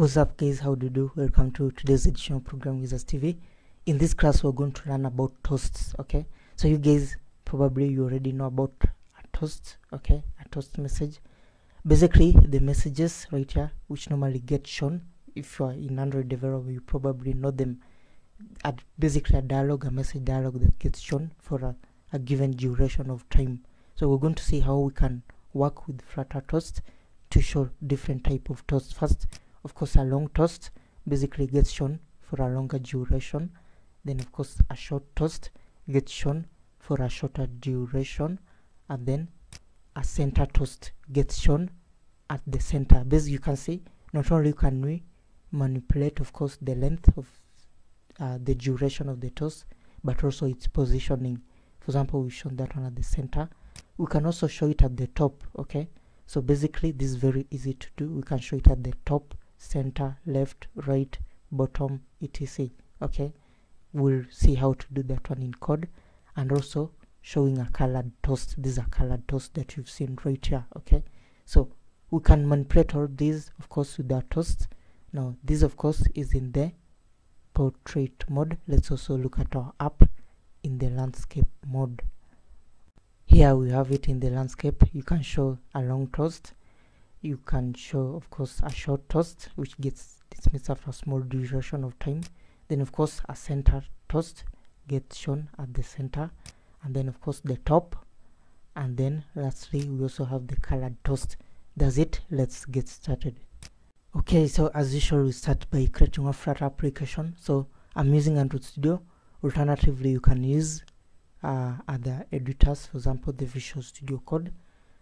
What's up guys, how do you do? Welcome to today's edition of Programming Wizards TV. In this class we're going to learn about toasts, okay? So you guys probably you already know about a toast, okay? A toast message. Basically the messages right here which normally get shown if you are in Android developer you probably know them at basically a dialogue, a message dialogue that gets shown for a, a given duration of time. So we're going to see how we can work with Flutter toast to show different type of toast. First of course a long toast basically gets shown for a longer duration. Then of course a short toast gets shown for a shorter duration. And then a center toast gets shown at the center. As you can see not only can we manipulate of course the length of uh, the duration of the toast but also its positioning. For example we've shown that one at the center. We can also show it at the top okay? So basically this is very easy to do. We can show it at the top center left right bottom etc. Okay? We'll see how to do that one in code. And also showing a colored toast these are colored toast that you've seen right here. Okay? So we can manipulate all these of course with our toast now this of course is in the portrait mode. Let's also look at our app in the landscape mode. Here we have it in the landscape. You can show a long toast you can show of course a short toast which gets dismissed after a small duration of time. Then of course a center toast gets shown at the center. And then of course the top. And then lastly we also have the colored toast. That's it. Let's get started. Okay so as usual we start by creating a flutter application. So i'm using android studio. Alternatively you can use uh, other editors. For example the visual studio code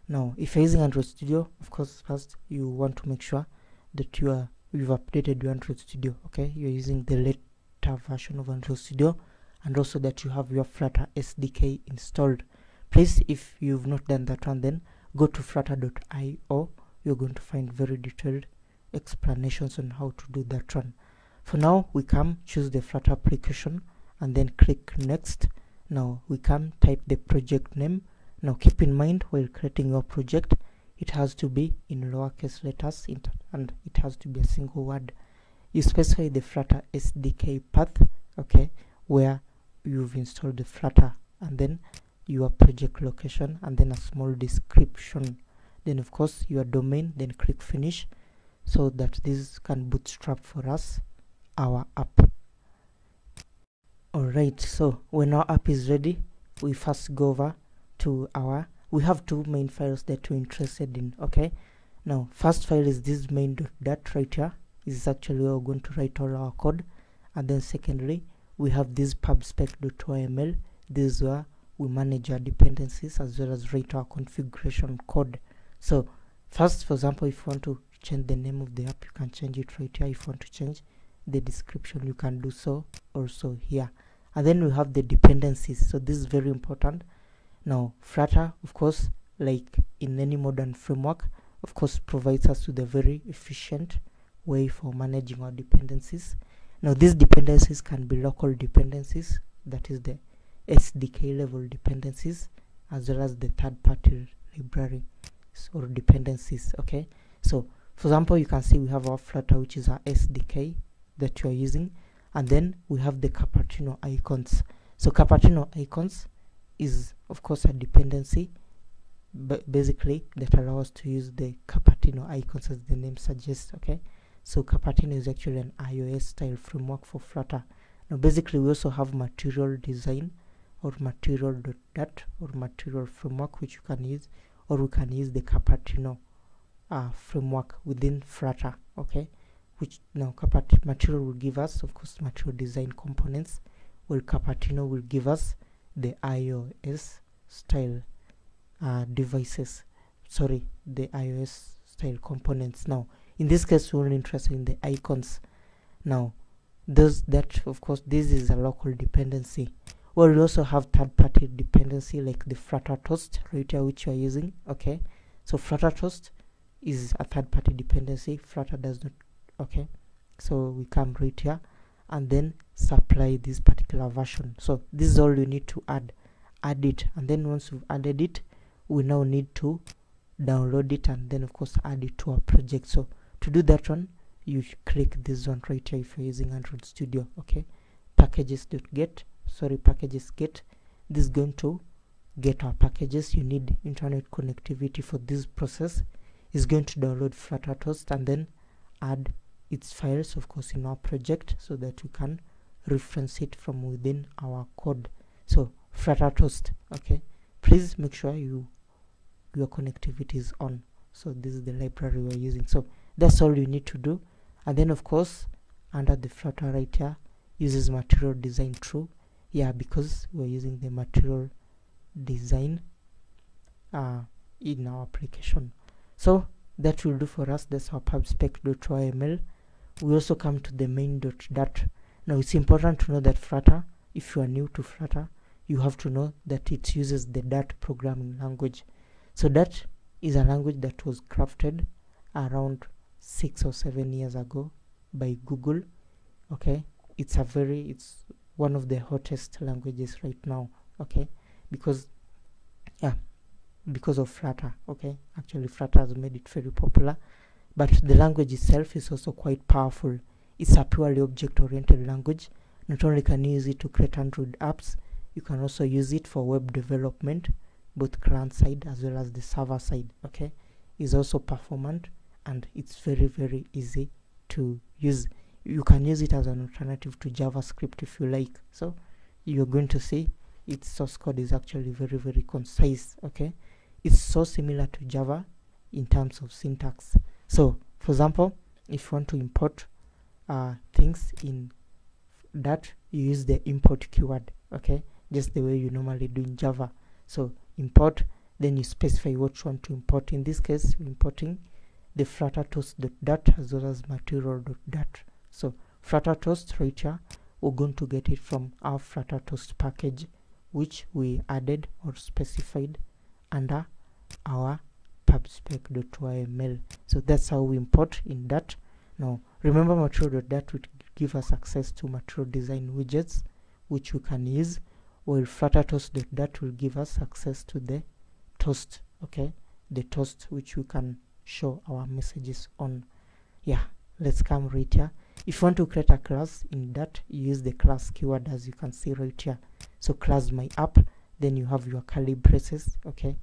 now if you're using android studio of course first you want to make sure that you are you've updated your android studio okay? You're using the later version of android studio and also that you have your flutter sdk installed. Please if you've not done that one then go to flutter.io you're going to find very detailed explanations on how to do that one. For now we come choose the flutter application and then click next. Now we can type the project name now keep in mind while creating your project it has to be in lowercase letters and it has to be a single word. You specify the flutter sdk path okay where you've installed the flutter and then your project location and then a small description. Then of course your domain then click finish so that this can bootstrap for us our app. Alright so when our app is ready we first go over to our we have two main files that we're interested in okay? Now first file is this main.dart right here this is actually where we're going to write all our code. And then secondly we have this pubspec.yml this is where we manage our dependencies as well as write our configuration code. So first for example if you want to change the name of the app you can change it right here. If you want to change the description you can do so also here. And then we have the dependencies. So this is very important now flutter of course like in any modern framework of course provides us with a very efficient way for managing our dependencies. Now these dependencies can be local dependencies that is the sdk level dependencies as well as the third party library or dependencies okay? So for example you can see we have our flutter which is our sdk that you are using and then we have the Cupertino icons. So Cupertino icons is of course a dependency but basically that allows to use the Cupertino icons as the name suggests okay? So Cupertino is actually an iOS style framework for Flutter. Now basically we also have material design or material material.dart or material framework which you can use or we can use the Cupertino uh, framework within Flutter okay? Which now Cupertino material will give us of course material design components while Cupertino will give us the iOS style uh, devices. Sorry the iOS style components. Now in this case we're interested in the icons. Now those that of course this is a local dependency. Well we also have third-party dependency like the flutter toast right here which you are using okay? So flutter toast is a third-party dependency. Flutter does not okay? So we come right here. And then supply this particular version. So this is all you need to add add it. And then once you've added it we now need to download it and then of course add it to our project. So to do that one you click this one right here if you're using android studio okay? Packages.get sorry packages get. This is going to get our packages. You need internet connectivity for this process. Is going to download flutter toast and then add its files of course in our project so that we can reference it from within our code. So flutter toast okay? Please make sure you your connectivity is on. So this is the library we're using. So that's all you need to do. And then of course under the flutter right here uses material design true yeah because we're using the material design uh, in our application. So that will do for us. That's our pubspec.yml we also come to the main.dart now it's important to know that flutter if you are new to flutter you have to know that it uses the dart programming language. So Dart is a language that was crafted around six or seven years ago by google okay? It's a very it's one of the hottest languages right now okay? Because yeah because of flutter okay? Actually flutter has made it very popular but the language itself is also quite powerful it's a purely object oriented language. Not only can you use it to create android apps you can also use it for web development both client side as well as the server side okay? Is also performant and it's very very easy to use. You can use it as an alternative to javascript if you like. So you're going to see its source code is actually very very concise okay? It's so similar to java in terms of syntax. So for example if you want to import uh, things in Dart you use the import keyword okay? Just the way you normally do in java. So import then you specify what you want to import. In this case we're importing the flutter toast.dart as well as material.dart so flutter toast right here we're going to get it from our flutter toast package which we added or specified under our pubspec.yml so that's how we import in Dart. Now remember material.dart would give us access to material design widgets which we can use while flutter toast.dart will give us access to the toast okay? The toast which we can show our messages on. Yeah let's come right here. If you want to create a class in Dart use the class keyword as you can see right here. So class my app then you have your curly braces okay?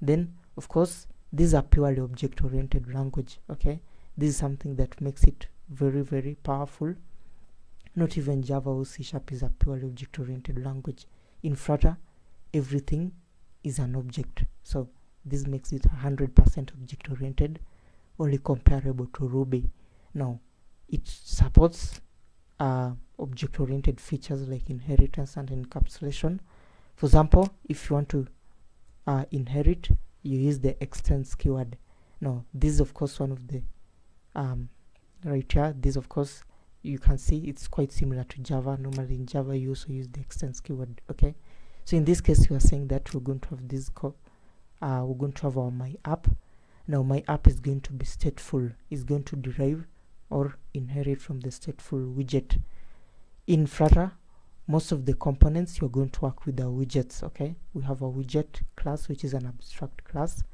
Then of course these are purely object oriented language okay? This is something that makes it very very powerful. Not even java or c sharp is a purely object oriented language. In flutter everything is an object. So this makes it 100% object oriented only comparable to ruby. Now it supports uh, object oriented features like inheritance and encapsulation. For example if you want to uh, inherit you use the extends keyword. Now this is of course one of the um, right here. This of course you can see it's quite similar to java. Normally in java you also use the extends keyword okay? So in this case we are saying that we're going to have this call uh, we're going to have our my app. Now my app is going to be stateful. Is going to derive or inherit from the stateful widget. In flutter most of the components you're going to work with the widgets okay? We have a widget class which is an abstract class.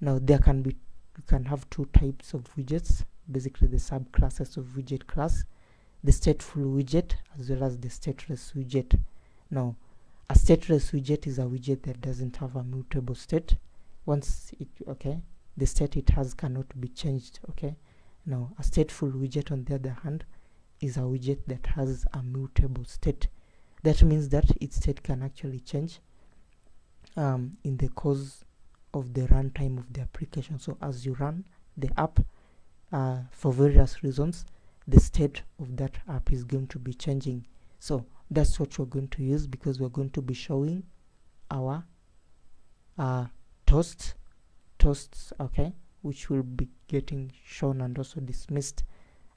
Now there can be you can have two types of widgets basically the subclasses of widget class the stateful widget as well as the stateless widget. Now a stateless widget is a widget that doesn't have a mutable state. Once it okay the state it has cannot be changed okay? Now a stateful widget on the other hand is a widget that has a mutable state. That means that its state can actually change um, in the course of the runtime of the application. So as you run the app uh, for various reasons the state of that app is going to be changing. So that's what we're going to use because we're going to be showing our uh, toasts toasts okay which will be getting shown and also dismissed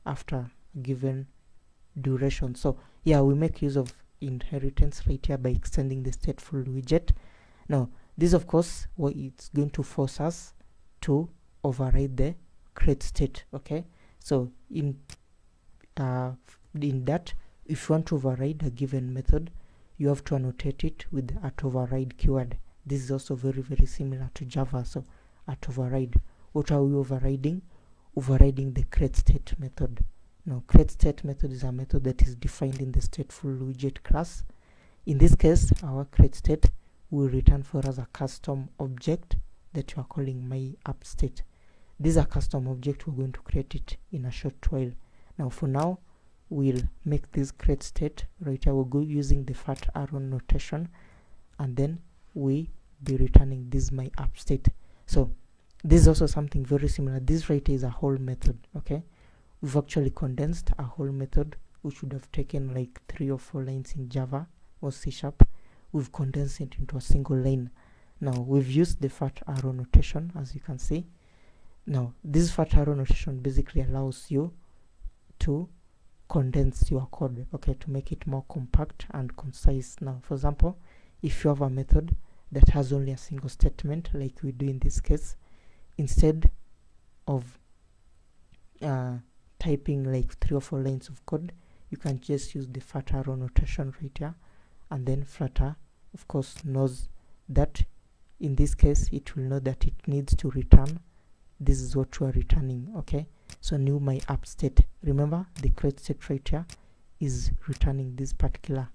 after given duration. So yeah we make use of inheritance right here by extending the stateful widget. Now this of course what it's going to force us to override the create state okay? So in uh, in Dart if you want to override a given method you have to annotate it with at override keyword. This is also very very similar to java so at override. What are we overriding? Overriding the create state method. Now create state method is a method that is defined in the stateful widget class. In this case our create state will return for us a custom object that you are calling my app state this is a custom object we're going to create it in a short while. Now for now we'll make this create state. Right here we'll go using the fat arrow notation and then we be returning this my app state. So this is also something very similar. This right here is a whole method okay? We've actually condensed a whole method which would have taken like three or four lines in java or c sharp. We've condensed it into a single line. Now we've used the fat arrow notation as you can see now this fat arrow notation basically allows you to condense your code okay to make it more compact and concise. Now for example if you have a method that has only a single statement like we do in this case instead of uh, typing like three or four lines of code you can just use the fat arrow notation right here and then flutter. Of course knows that in this case it will know that it needs to return this is what you are returning okay? So new my app state. Remember the create state right here is returning this particular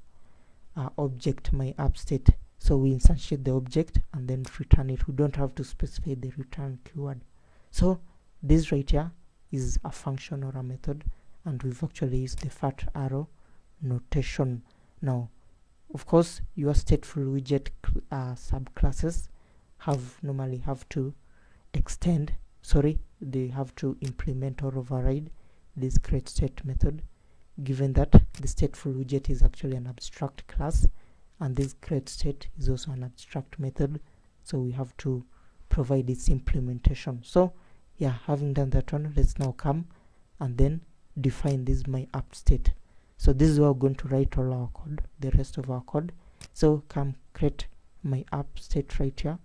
uh, object my app state. So we instantiate the object and then return it. We don't have to specify the return keyword. So this right here is a function or a method and we've actually used the fat arrow notation. Now of course your stateful widget uh, subclasses have normally have to extend sorry they have to implement or override this create state method given that the stateful widget is actually an abstract class and this create state is also an abstract method so we have to provide its implementation. So yeah having done that one let's now come and then define this my app state. So this is where we're going to write all our code the rest of our code. So come create my app state right here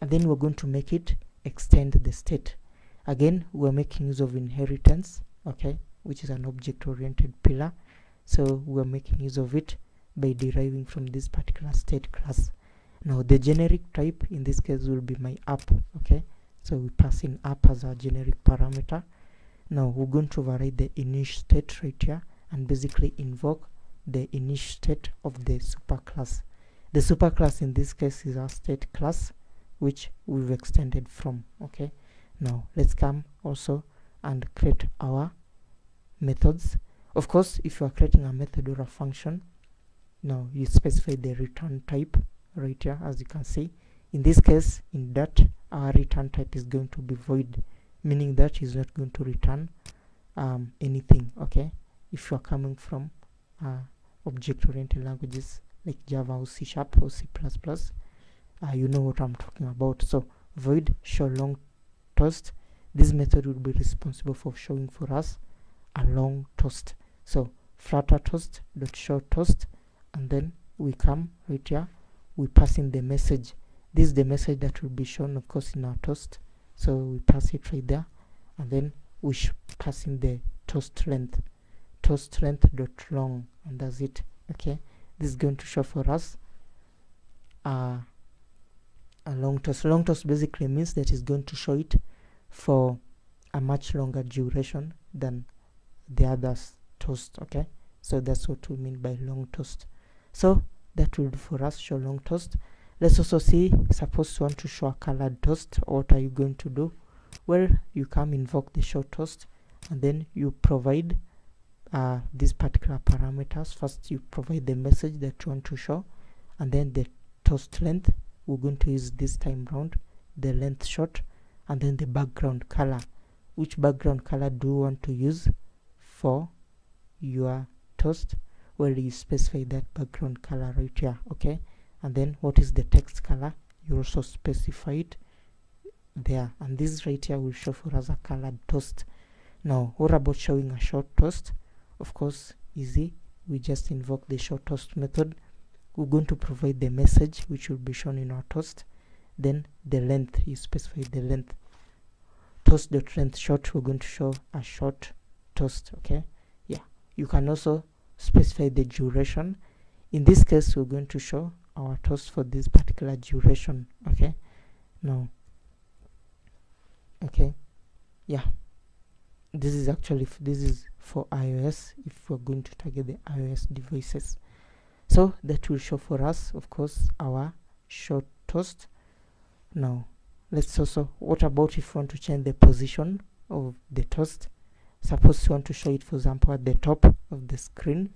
and then we're going to make it extend the state. Again we're making use of inheritance okay which is an object oriented pillar. So we're making use of it by deriving from this particular state class. Now the generic type in this case will be my app okay? So we pass in app as a generic parameter. Now we're going to override the init state right here and basically invoke the init state of the superclass. The superclass in this case is our state class which we've extended from okay? Now let's come also and create our methods. Of course if you are creating a method or a function now you specify the return type right here as you can see. In this case in that our return type is going to be void meaning that is not going to return um, anything okay? If you are coming from uh, object oriented languages like java or c sharp or c++ uh, you know what i'm talking about. So void show long toast. This method will be responsible for showing for us a long toast. So flutter toast dot show toast and then we come right here. We pass in the message. This is the message that will be shown of course in our toast. So we pass it right there and then we pass in the toast length. Toast length dot long and that's it okay? This is going to show for us uh, a long toast long toast basically means that it's going to show it for a much longer duration than the others toast okay? So that's what we mean by long toast so that will for us show long toast let's also see suppose you want to show a colored toast what are you going to do? Well you come invoke the show toast and then you provide uh, these particular parameters. First you provide the message that you want to show and then the toast length we're going to use this time round the length short and then the background color. Which background color do you want to use for your toast? Where well you specify that background color right here okay? And then what is the text color? You also specify it there. And this right here will show for us a colored toast. Now what about showing a short toast? Of course easy. We just invoke the short toast method we're going to provide the message which will be shown in our toast. Then the length you specify the length. Toast dot length short we're going to show a short toast okay? Yeah. You can also specify the duration. In this case we're going to show our toast for this particular duration okay? Now okay? Yeah. This is actually this is for ios if we're going to target the ios devices so that will show for us of course our short toast now let's also what about if we want to change the position of the toast? Suppose you want to show it for example at the top of the screen.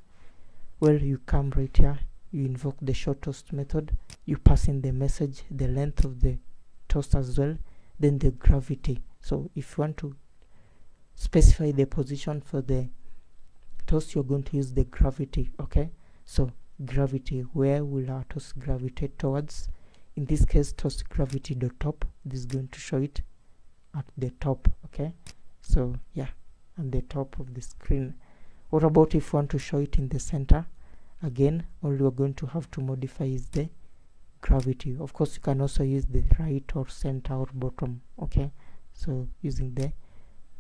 Well you come right here you invoke the short toast method you pass in the message the length of the toast as well then the gravity. So if you want to specify the position for the toast you're going to use the gravity okay? So gravity where will our toast gravitate towards? In this case toast gravity dot top. This is going to show it at the top okay? So yeah at the top of the screen. What about if you want to show it in the center? Again all you're going to have to modify is the gravity. Of course you can also use the right or center or bottom okay? So using the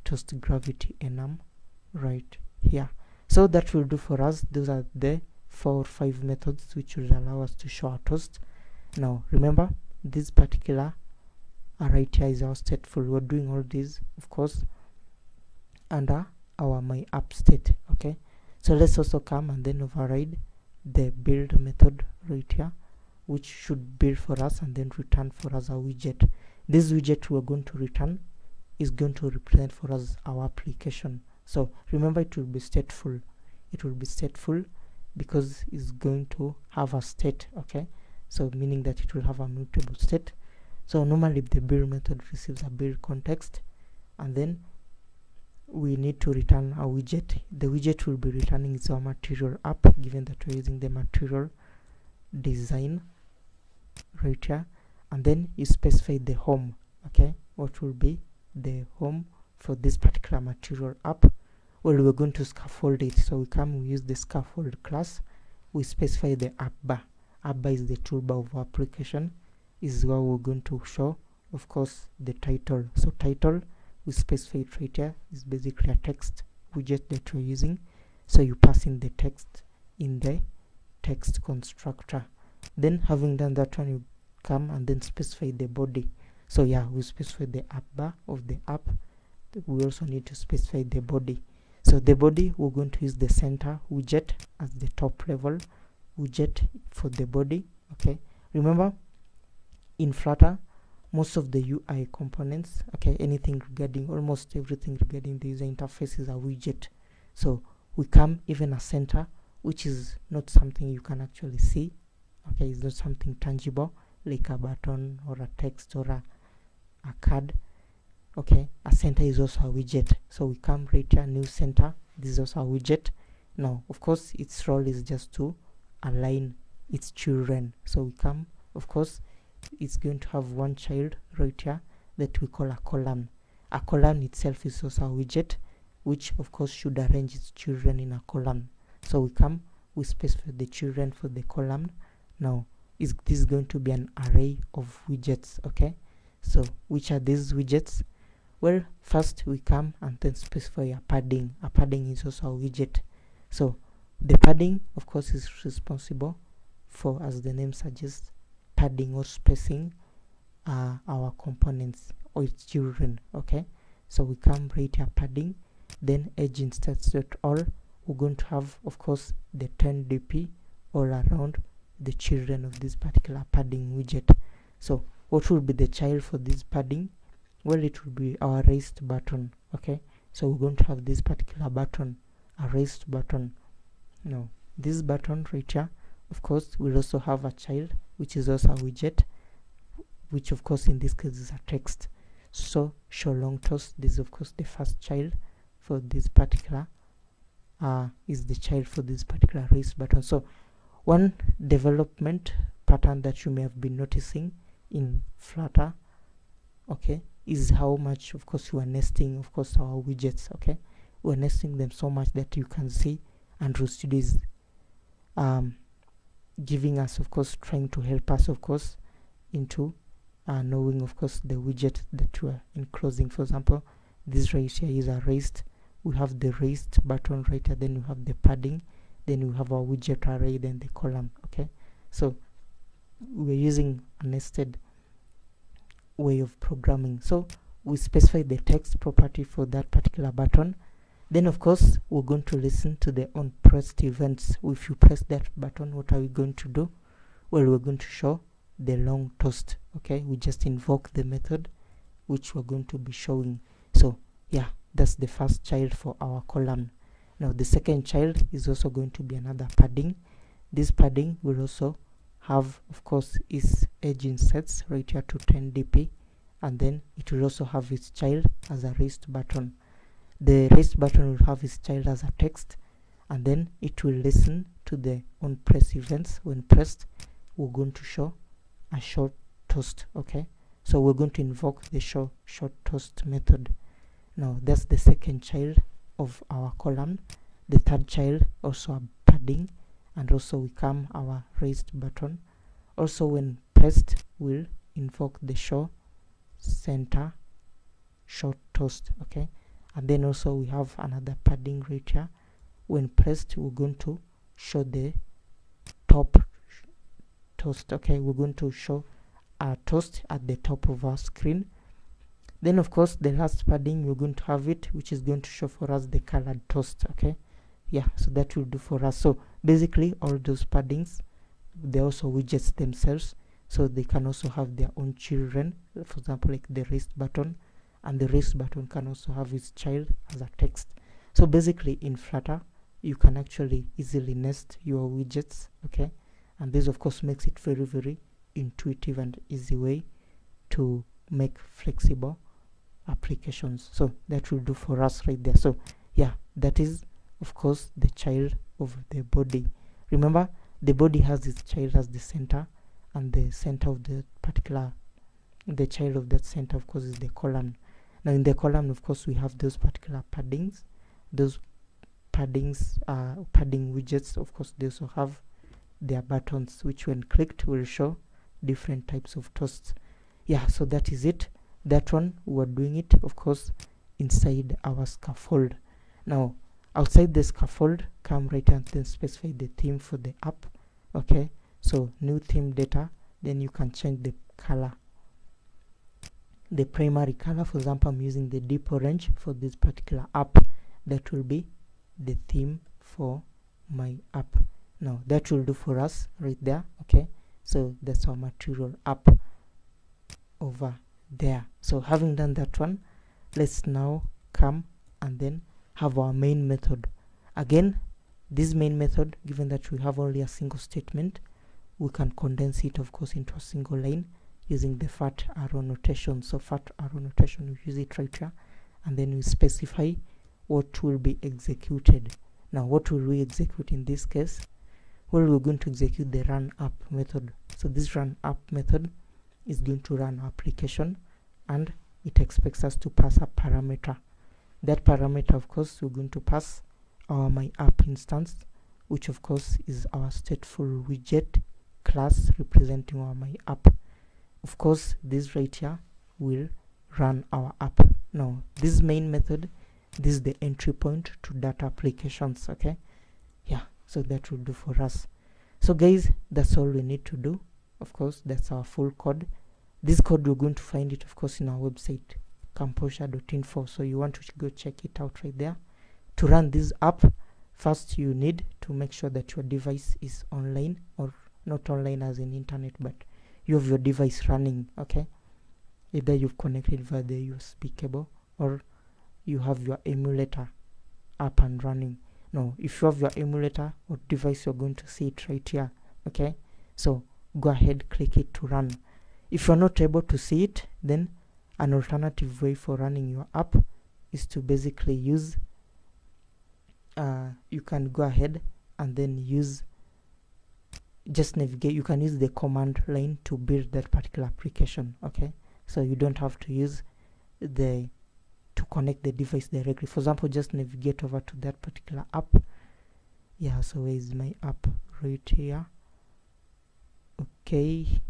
toast gravity enum right here. So that will do for us. Those are the four or five methods which will allow us to show our toast. Now remember this particular right here is our stateful we're doing all these of course under our my app state okay? So let's also come and then override the build method right here which should build for us and then return for us a widget. This widget we're going to return is going to represent for us our application. So remember it will be stateful. It will be stateful because it's going to have a state okay? So meaning that it will have a mutable state. So normally the build method receives a build context and then we need to return a widget. The widget will be returning its own material app given that we're using the material design right here. And then you specify the home okay? What will be the home for this particular material app well we're going to scaffold it. So we come we use the scaffold class. We specify the app bar app bar is the toolbar of our application. Is where we're going to show of course the title. So title we specify it right here. Is basically a text widget that we're using. So you pass in the text in the text constructor. Then having done that one you come and then specify the body. So yeah we specify the app bar of the app. We also need to specify the body so the body we're going to use the center widget as the top level widget for the body okay? Remember in flutter most of the ui components okay anything regarding almost everything regarding the user interface is a widget. So we come even a center which is not something you can actually see okay? It's not something tangible like a button or a text or a, a card okay a center is also a widget. So we come right here new center. This is also a widget. Now of course its role is just to align its children. So we come of course it's going to have one child right here that we call a column. A column itself is also a widget which of course should arrange its children in a column. So we come we specify the children for the column. Now is this going to be an array of widgets? Okay? So which are these widgets well first we come and then specify a padding. A padding is also a widget. So the padding of course is responsible for as the name suggests padding or spacing uh, our components or its children okay? So we come right here padding. Then edge insets dot all. We're going to have of course the 10 dp all around the children of this particular padding widget. So what will be the child for this padding well it will be our raised button okay? So we're going to have this particular button a raised button. Now this button right here of course we'll also have a child which is also a widget which of course in this case is a text. So show long toast this is of course the first child for this particular uh, is the child for this particular raised button. So one development pattern that you may have been noticing in flutter okay is how much of course you are nesting of course our widgets okay? We're nesting them so much that you can see android studio is um, giving us of course trying to help us of course into uh, knowing of course the widget that we're enclosing. For example this right here is a raised we have the raised button right here then we have the padding then we have our widget array then the column okay? So we're using a nested way of programming. So we specify the text property for that particular button. Then of course we're going to listen to the on pressed events. If you press that button what are we going to do? Well we're going to show the long toast okay? We just invoke the method which we're going to be showing. So yeah that's the first child for our column now the second child is also going to be another padding. This padding will also have of course its edge insets right here to 10 dp and then it will also have its child as a raised button. The raised button will have its child as a text and then it will listen to the on press events. When pressed we're going to show a short toast okay? So we're going to invoke the show short toast method. Now that's the second child of our column. The third child also a padding and also we come our raised button also when pressed we'll invoke the show center short toast okay? And then also we have another padding right here when pressed we're going to show the top toast okay? We're going to show a toast at the top of our screen. Then of course the last padding we're going to have it which is going to show for us the colored toast okay yeah so that will do for us. So basically all those paddings they're also widgets themselves so they can also have their own children. For example like the raised button and the raised button can also have its child as a text. So basically in flutter you can actually easily nest your widgets okay? And this of course makes it very very intuitive and easy way to make flexible applications. So that will do for us right there. So yeah that is of course the child of the body. Remember the body has its child as the center and the center of the particular the child of that center of course is the column now in the column of course we have those particular paddings. Those paddings uh, padding widgets. Of course they also have their buttons which when clicked will show different types of toasts. Yeah so that is it. That one we're doing it of course inside our scaffold. Now outside the scaffold come right and then specify the theme for the app okay? So new theme data then you can change the color. The primary color for example i'm using the deep orange for this particular app. That will be the theme for my app. Now that will do for us right there okay? So that's our material app over there. So having done that one let's now come and then have our main method. Again this main method given that we have only a single statement we can condense it of course into a single line using the fat arrow notation. So fat arrow notation we use it right here and then we specify what will be executed. Now what will we execute in this case? Well we're going to execute the run app method. So this run app method is going to run our application and it expects us to pass a parameter that parameter of course we're going to pass our my app instance which of course is our stateful widget class representing our my app. Of course this right here will run our app. Now this main method this is the entry point to data applications okay? Yeah so that will do for us. So guys that's all we need to do. Of course that's our full code. This code we're going to find it of course in our website camposha.info so you want to go check it out right there. To run this app first you need to make sure that your device is online or not online as in internet but you have your device running okay? Either you've connected via the usb cable or you have your emulator up and running. No if you have your emulator or device you're going to see it right here okay? So go ahead click it to run. If you're not able to see it then an alternative way for running your app is to basically use uh, you can go ahead and then use just navigate you can use the command line to build that particular application okay? So you don't have to use the to connect the device directly. For example just navigate over to that particular app. Yeah so where is my app? Right here. Okay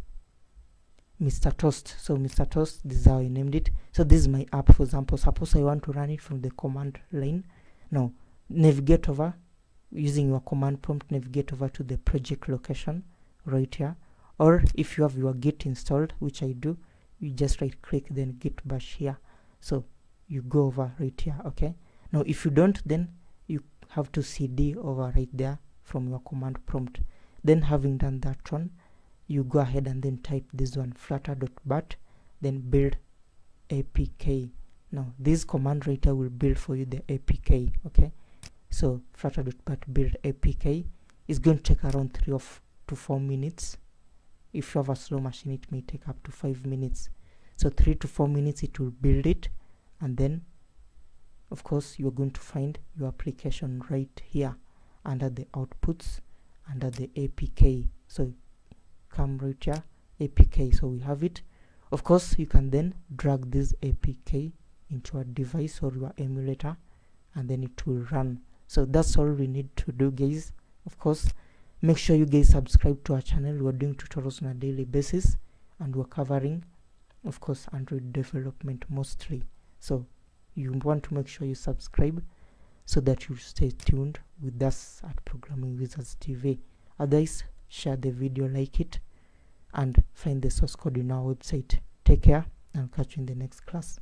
mr toast. So mr toast this is how i named it. So this is my app for example. Suppose i want to run it from the command line. Now navigate over using your command prompt navigate over to the project location right here. Or if you have your git installed which i do you just right click then git bash here. So you go over right here okay? Now if you don't then you have to cd over right there from your command prompt. Then having done that one you go ahead and then type this one flutter.bat then build apk now this command writer will build for you the apk okay? So flutter.bat build apk is going to take around three of to four minutes. If you have a slow machine it may take up to five minutes. So three to four minutes it will build it and then of course you're going to find your application right here under the outputs under the apk so here apk so we have it. Of course you can then drag this apk into a device or your emulator and then it will run. So that's all we need to do guys. Of course make sure you guys subscribe to our channel. We're doing tutorials on a daily basis and we're covering of course android development mostly. So you want to make sure you subscribe so that you stay tuned with us at programming wizards tv otherwise share the video like it and find the source code in our website. Take care and catch you in the next class